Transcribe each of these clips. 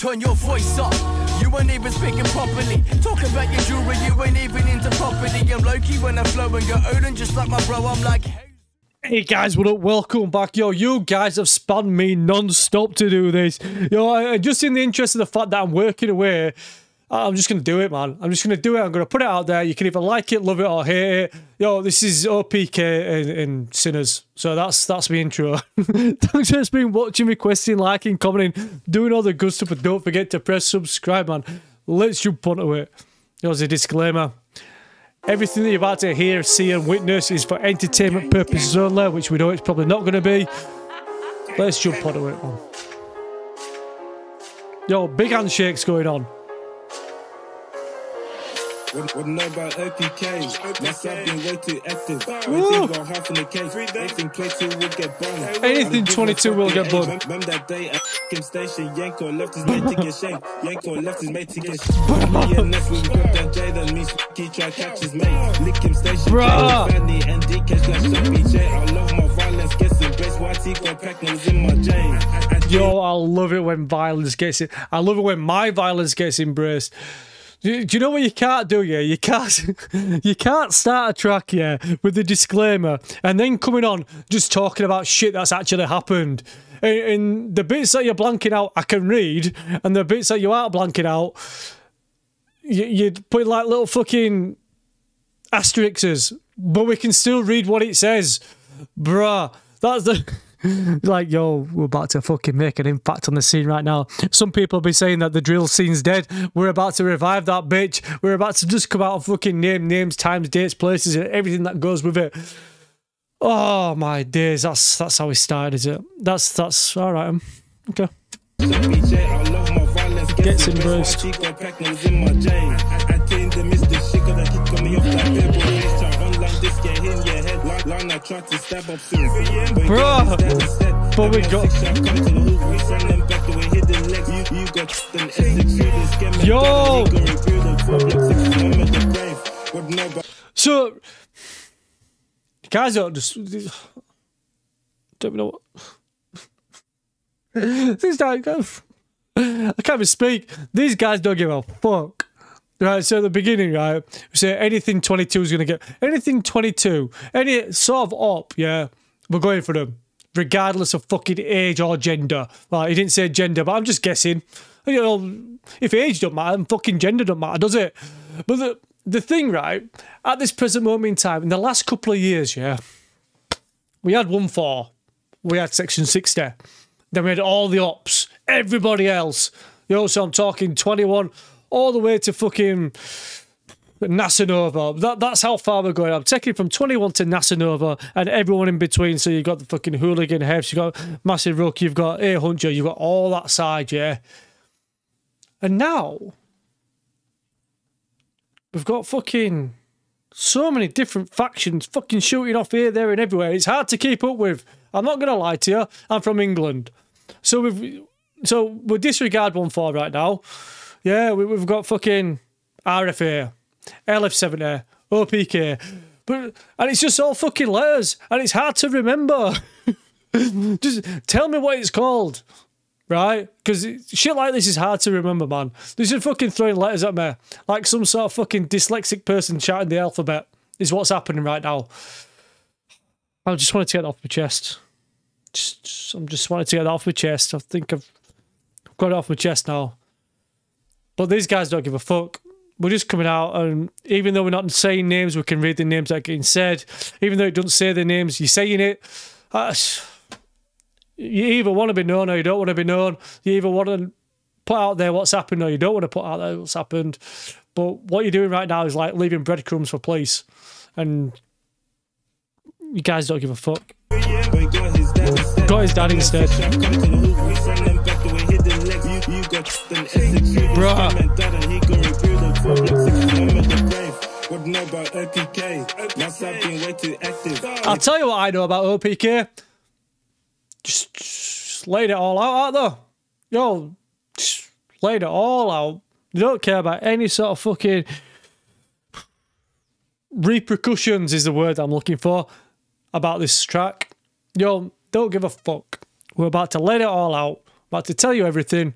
Turn your voice up. You ain't even speaking properly. Talk about your jewelry, you ain't even into property. I'm low key when I flow and go Odin just like my bro. I'm like, hey. Guys, what up? Welcome back. Yo, you guys have spammed me non-stop to do this. Yo, I, just in the interest of the fact that I'm working away, Uh, I'm just going to do it, man. I'm just going to do it. I'm going to put it out there. You can either like it, love it, or hate it. Yo, this is OPK and, and Sinners. So that's that's my intro. Thanks for been watching, requesting, liking, commenting, doing all the good stuff. But don't forget to press subscribe, man. Let's jump onto it. There's a disclaimer. Everything that you're about to hear, see, and witness is for entertainment purposes only, which we know it's probably not going to be. Let's jump onto it, man. Yo, big handshakes going on. What, what know about OPK? Must have been way too active. Woo. Anything got half in the case. Anything 22 will get burned. Anything 22 will get burned. Remember that day at Kim Station, Yanko left his mate to get shanked. Yanko left his mate to get shanked. Me and Ness, we grabbed that J, then me, he try catch his mate. Lick him station, Bruh. Fanny and DK slash WJ. I love my violence, gets embraced. YT got packed, and was in my J. I- I- Yo, I love it when violence gets it. I love it when my violence gets embraced. Do, do you know what you can't do? Yeah, you can't. You can't start a track yeah with the disclaimer and then coming on just talking about shit that's actually happened. And, and the bits that you're blanking out, I can read, and the bits that you aren't blanking out, you, you put like little fucking asterisks, but we can still read what it says, bruh. That's the. like, yo, we're about to fucking make an impact on the scene right now. Some people will be saying that the drill scene's dead. We're about to revive that bitch. We're about to just come out and fucking name names, times, dates, places, and everything that goes with it. Oh my days, that's that's how we started, is it? That's that's all right. Um, okay. WJ, I love my Gets gets embraced. Embraced. YT got packed, and was in my J. I, I changed the Mr. Shit, got a hit coming off that billboard. Try online, this get hit in your head. Line, I tried to stab up soon. But Bruh. instead, instead, But we got- six shot come to the hoop. We send the way hidden legs. You, you got an Essex through the scam. Yo. He going through the four block six, I'm at the grave. What know about So, guys don't just don't know what these guys. I can't even speak. These guys don't give a fuck. Right, so at the beginning, right, we say anything 22 is going to get anything 22, any sort of op, yeah, we're going for them, regardless of fucking age or gender. Well, he didn't say gender, but I'm just guessing. You know, if age don't matter, fucking gender don't matter, does it? But the the thing, right, at this present moment in time, in the last couple of years, yeah, we had OneFour, we had section 60, then we had all the ops, everybody else. You know, so I'm talking 21 all the way to fucking NASA Nova. That, that's how far we're going. I'm taking from 21 to NASA Nova and everyone in between. So you've got the fucking Hooligan Hefs, you've got Massive Rook, you've got A Hunter, you've got all that side, yeah. And now we've got fucking so many different factions fucking shooting off here, there, and everywhere. It's hard to keep up with. I'm not gonna lie to you. I'm from England, so we've so we disregard OneFour right now. Yeah, we, we've got fucking RFA, LF70, OPK, but and it's just all fucking letters, and it's hard to remember. just tell me what it's called right? Because shit like this is hard to remember, man. This is fucking throwing letters at me like some sort of fucking dyslexic person shouting the alphabet. Is what's happening right now. I just wanted to get that off my chest. Just, just I'm just wanted to get that off my chest. I think I've got it off my chest now. But these guys don't give a fuck. We're just coming out, and even though we're not saying names, we can read the names that are getting said. Even though it doesn't say the names, you're saying it. Uh, you either want to be known or you don't want to be known. You either want to put out there what's happened or you don't want to put out there what's happened. But what you're doing right now is like leaving breadcrumbs for police, and you guys don't give a fuck. Got his dad instead. You, you got an Essex Bruh. scam. He going through the four six, I'm at the grave. What know about OPK? Must have been way too active. I'll tell you what I know about OPK. Just, just laid it all out out there. Yo, just laid it all out. You don't care about any sort of fucking repercussions is the word I'm looking for about this track. Yo, don't give a fuck. We're about to let it all out. About to tell you everything.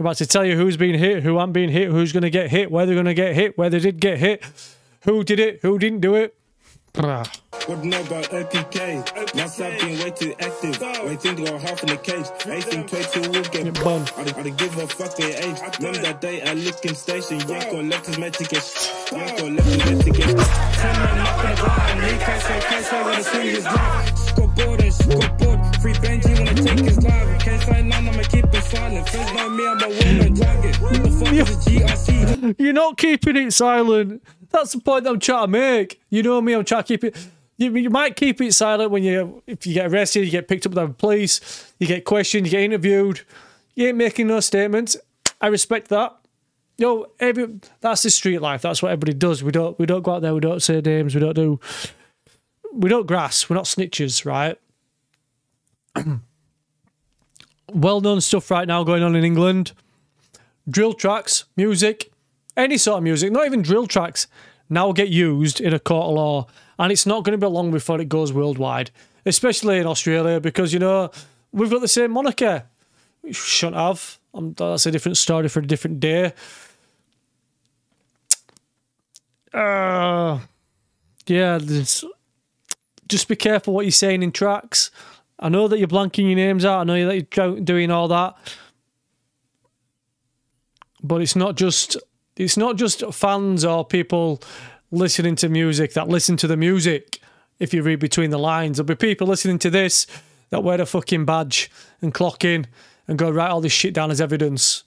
about to tell you who's been hit, who ain't being hit, who's going to get hit, where they're going to get hit, where they did get hit, who did it, who didn't do it. Brah. What know about OPK? Must have been way too active. Waiting to go half in the cage. Acing 22 will get bun. I don't, I don't give a fuck their age. Remember that day at Licking Station? Yanko left his mate to get sh- Yanko left his mate to get sh- Ten men up in the ground. He can't say, can't say when the swing is live. She got bored and she take his life. Can't say none, I'ma keep it silent. Friends know me, I'm a woman target. What the fuck is a GRC? You're not keeping it silent. That's the point I'm trying to make. You know me, I'm trying to keep it. You, you might keep it silent when you, if you get arrested, you get picked up by the police, you get questioned, you get interviewed. You ain't making no statements. I respect that. Yo, every that's the street life. That's what everybody does. We don't we don't go out there. We don't say names. We don't do. We don't grass. We're not snitches, right? well known stuff right now going on in England. Drill tracks, music, any sort of music, not even drill tracks, now get used in a court of law. And it's not going to be long before it goes worldwide, especially in Australia, because, you know, we've got the same moniker. We shouldn't have. Um, that's a different story for a different day. Uh, yeah, just be careful what you're saying in tracks. I know that you're blanking your names out. I know that you're doing all that, but it's not just it's not just fans or people listening to music that listen to the music. If you read between the lines, there'll be people listening to this that wear a fucking badge and clock in and go write all this shit down as evidence.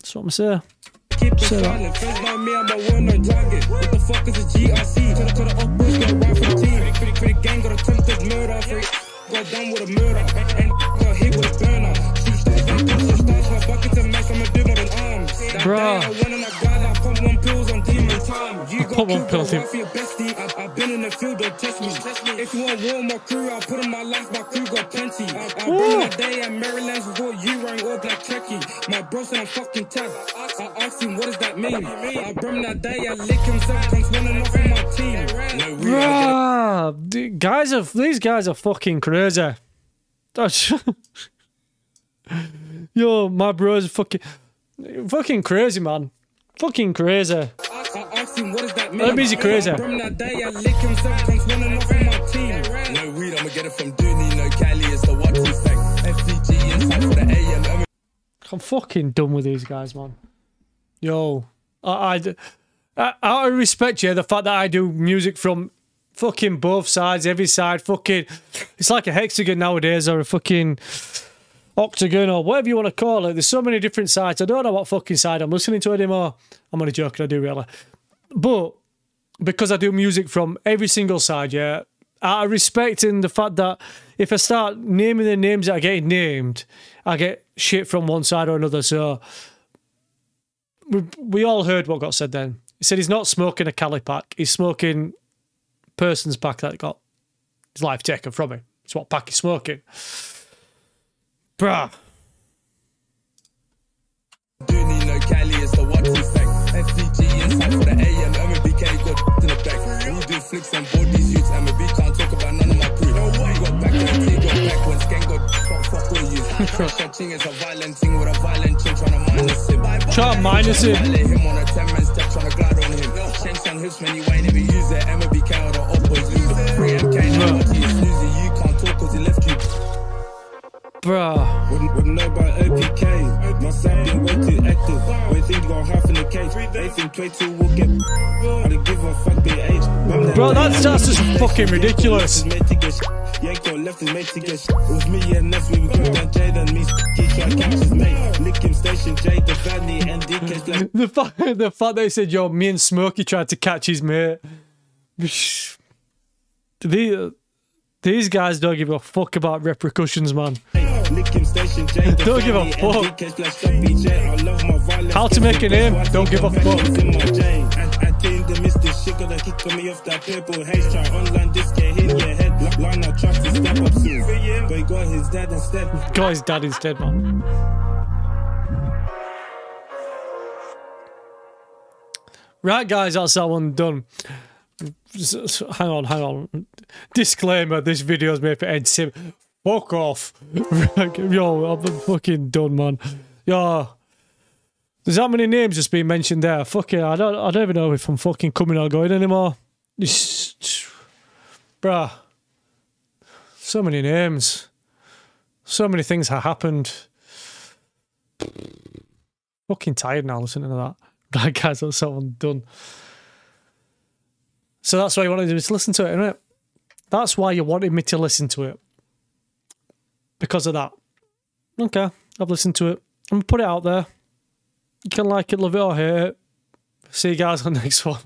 That's what I'm saying. Keep it silent. Friends know me, I'm a target. What the fuck is a GRC? Coulda, coulda, up, boys, got right for the team. For the, for gang, got attempted murder. For it, got done with a murder. And got hit with a burner. Shoot stars, like picture stars, my buckets and mash, I'ma do more than arms. That Bruh. day I went and I got I pump one pills on demon time. You got one killed, pills, got in the field, don't test me. If you want war, my crew, I'll put in my life, my crew got plenty. I, I bring that day at Maryland's before you wearing all black trekkie. My bro said I'm fucking tough. I asked him, what does that mean? I bring that day, I lick himself, comes running off on my team. No, we Bruh, d- guys are these guys are fucking crazy. That's- Yo, my bro's fucking fucking crazy, man. Fucking crazy. That mean? That means you're crazy. I bring that day, I lick himself, comes running off on my team. No weed, I'ma get it from Dooney, no Cali, it's the what to spec. FCG inside for the AM. I'm fucking done with these guys, man. Yo, I, I, I out of respect, yeah, the fact that I do music from fucking both sides, every side, fucking, it's like a hexagon nowadays or a fucking octagon or whatever you want to call it. There's so many different sides. I don't know what fucking side I'm listening to anymore. I'm only joking, I do really. But because I do music from every single side, yeah, out of respect in the fact that if I start naming the names that are getting named, I get shit from one side or another. So we, we all heard what got said then. He said he's not smoking a Cali pack, he's smoking person's pack that got his life taken from him. It's what pack he's smoking. Bruh. Dooney, no Cali, the. FCG inside for the AM. Got in the back. We do flicks on board these youths. MB can't talk about none of my crew. No way. got back when T got back when Skank got fuck, fuck all you. That thing is a violent thing with a violent chick trying to minus him. Try to minus him. Him on a 10 man step trying to glide on him. Shanks on hips when you ain't Bruh. Wouldn't, wouldn't know about OPK. Must have been way too active. Way think half in the cage. They think 22 will get. I don't give a fuck their age. That Bro, that's- that's just fucking ridiculous. left his mate to get Yanko left his mate to get It was me and Ness, we were down. Me, he tried catch his mate. Lick him station, Jay, the Vanny, and DK's like. The fact, the fact they said, yo, me and Smokey tried to catch his mate. The, these guys don't give a fuck about repercussions, man. Licking station, Jay, the Don't give a fuck. and DK's like, stop me, Jay. I love my violence. How to make a name, don't give a fuck. In my chain. I, I think the shit gonna kick me off that try online this get hit your head Li- line up tracks to step up soon but he got his dad instead Got his dad instead, man. Right, guys, that's that one done. Hang on, hang on. Disclaimer: This video is made for Ed Sim. Fuck off. Yo, I'm fucking done, man. Yo, There's that many names just being mentioned there. Fucking, I don't, I don't even know if I'm fucking coming or going anymore. It's, bruh, so many names, so many things have happened. Fucking tired now listening to that. Right, guys, that's that one done. So that's why you wanted me to listen to it, isn't it? That's why you wanted me to listen to it. Because of that. Okay, I've listened to it. I'm gonna put it out there. You can like it, love it, or hate it. See you guys on the next one.